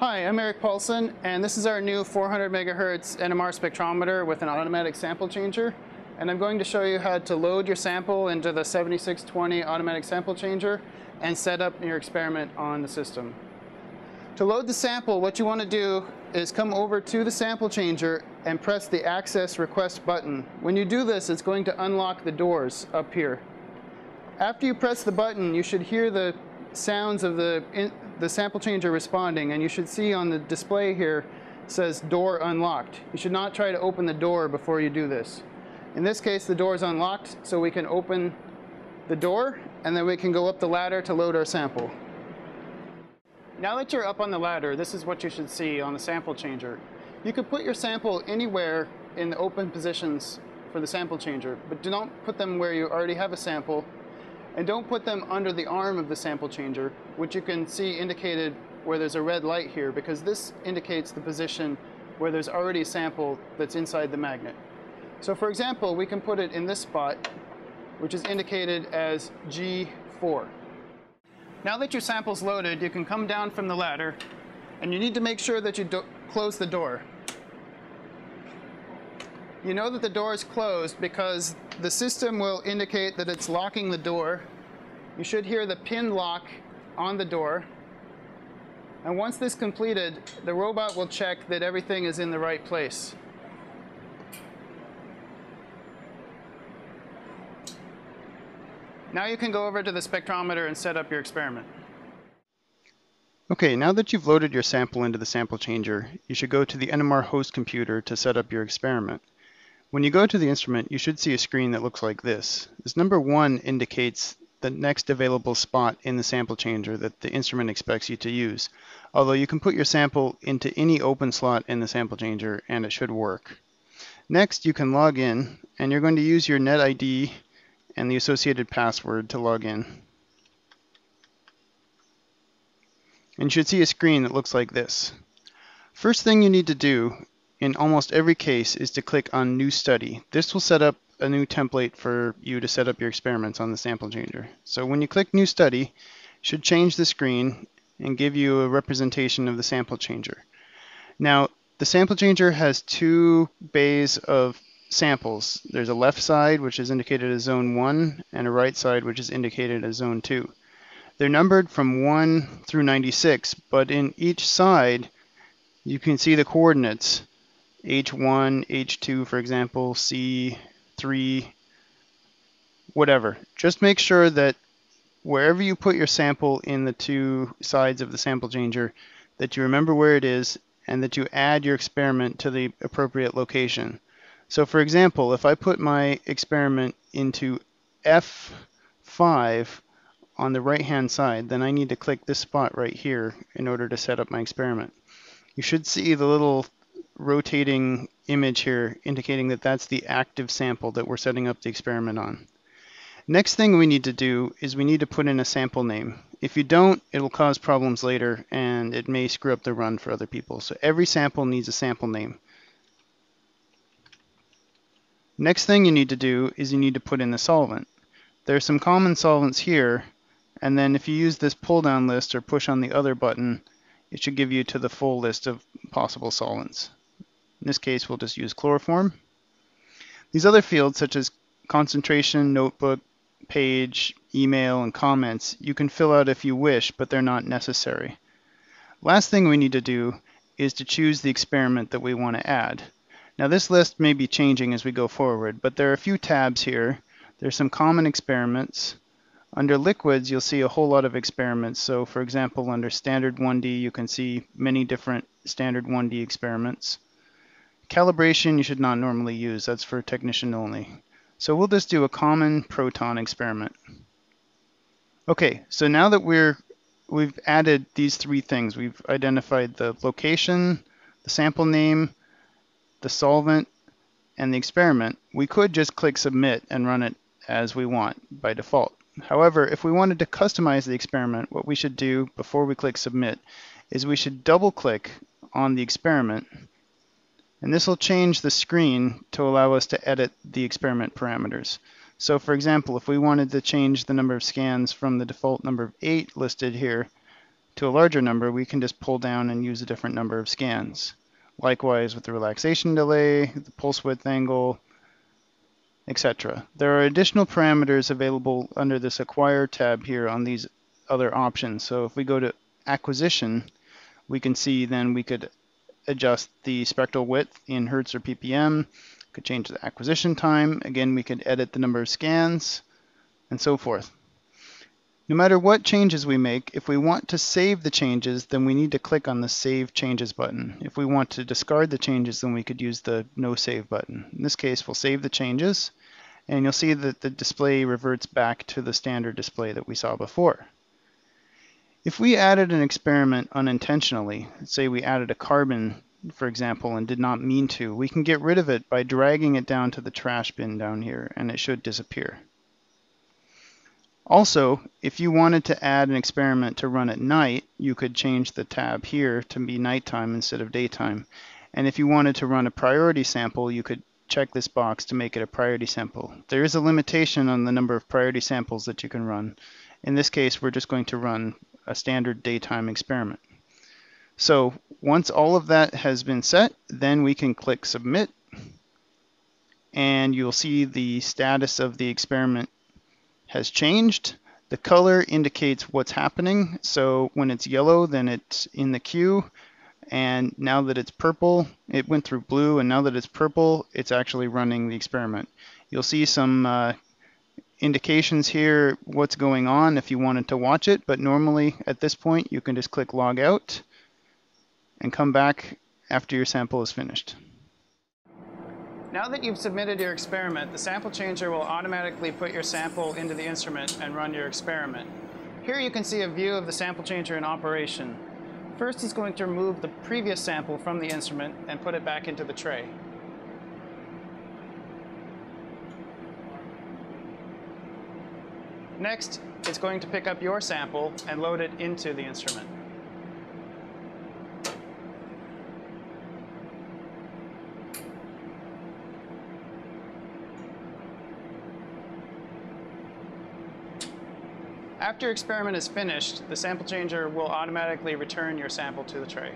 Hi, I'm Eric Paulson, and this is our new 400 megahertz NMR spectrometer with an automatic sample changer. And I'm going to show you how to load your sample into the 7620 automatic sample changer and set up your experiment on the system. To load the sample, what you want to do is come over to the sample changer and press the access request button. When you do this, it's going to unlock the doors up here. After you press the button, you should hear the sounds of the, in, the sample changer responding, and you should see on the display here says door unlocked. You should not try to open the door before you do this. In this case, the door is unlocked, so we can open the door, and then we can go up the ladder to load our sample. Now that you're up on the ladder, this is what you should see on the sample changer. You could put your sample anywhere in the open positions for the sample changer, but do not put them where you already have a sample, and don't put them under the arm of the sample changer, which you can see indicated where there's a red light here, because this indicates the position where there's already a sample that's inside the magnet. So for example, we can put it in this spot, which is indicated as G4. Now that your sample's loaded, you can come down from the ladder, and you need to make sure that you close the door. You know that the door is closed because the system will indicate that it's locking the door. You should hear the pin lock on the door. And once this completed, the robot will check that everything is in the right place. Now you can go over to the spectrometer and set up your experiment. Okay, now that you've loaded your sample into the sample changer, you should go to the NMR host computer to set up your experiment. When you go to the instrument, you should see a screen that looks like this. This number one indicates the next available spot in the sample changer that the instrument expects you to use. Although you can put your sample into any open slot in the sample changer and it should work. Next, you can log in and you're going to use your NetID and the associated password to log in. And you should see a screen that looks like this. First thing you need to do in almost every case is to click on New Study. This will set up a new template for you to set up your experiments on the sample changer. So when you click New Study, should change the screen and give you a representation of the sample changer. Now, the sample changer has two bays of samples. There's a left side, which is indicated as zone 1, and a right side, which is indicated as zone 2. They're numbered from 1 through 96, but in each side, you can see the coordinates. H1, H2, for example, C3, whatever. Just make sure that wherever you put your sample in the two sides of the sample changer, that you remember where it is and that you add your experiment to the appropriate location. So for example, if I put my experiment into F5 on the right hand side, then I need to click this spot right here in order to set up my experiment. You should see the little rotating image here indicating that that's the active sample that we're setting up the experiment on. Next thing we need to do is we need to put in a sample name. If you don't, it will cause problems later and it may screw up the run for other people. So every sample needs a sample name. Next thing you need to do is you need to put in the solvent. There are some common solvents here, and then if you use this pull down list or push on the other button, it should give you to the full list of possible solvents. In this case, we'll just use chloroform. These other fields, such as concentration, notebook, page, email, and comments, you can fill out if you wish, but they're not necessary. Last thing we need to do is to choose the experiment that we want to add. Now this list may be changing as we go forward, but there are a few tabs here. There's some common experiments. Under liquids, you'll see a whole lot of experiments. So for example, under standard 1D, you can see many different standard 1D experiments. Calibration you should not normally use, that's for technician only. So we'll just do a common proton experiment. Okay, so now that we're we've added these three things, we've identified the location, the sample name, the solvent, and the experiment, we could just click submit and run it as we want by default. However, if we wanted to customize the experiment, what we should do before we click submit is we should double click on the experiment and this will change the screen to allow us to edit the experiment parameters. So for example, if we wanted to change the number of scans from the default number of 8 listed here to a larger number, we can just pull down and use a different number of scans. Likewise with the relaxation delay, the pulse width angle, etc. There are additional parameters available under this Acquire tab here on these other options. So if we go to Acquisition, we can see then we could adjust the spectral width in Hertz or ppm, could change the acquisition time. Again, we could edit the number of scans, and so forth. No matter what changes we make, if we want to save the changes, then we need to click on the Save Changes button. If we want to discard the changes, then we could use the No Save button. In this case, we'll save the changes, and you'll see that the display reverts back to the standard display that we saw before. If we added an experiment unintentionally, say we added a carbon, for example, and did not mean to, we can get rid of it by dragging it down to the trash bin down here, and it should disappear. Also, if you wanted to add an experiment to run at night, you could change the tab here to be nighttime instead of daytime. And if you wanted to run a priority sample, you could check this box to make it a priority sample. There is a limitation on the number of priority samples that you can run. In this case, we're just going to run a standard daytime experiment. So once all of that has been set, then we can click submit and you'll see the status of the experiment has changed. The color indicates what's happening. So when it's yellow, then it's in the queue. And now that it's purple, it went through blue, and now that it's purple, it's actually running the experiment. You'll see some uh, indications here what's going on if you wanted to watch it, but normally at this point you can just click log out and come back after your sample is finished. Now that you've submitted your experiment, the sample changer will automatically put your sample into the instrument and run your experiment. Here you can see a view of the sample changer in operation. First it's going to remove the previous sample from the instrument and put it back into the tray. Next, it's going to pick up your sample and load it into the instrument. After your experiment is finished, the sample changer will automatically return your sample to the tray.